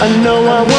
I know I want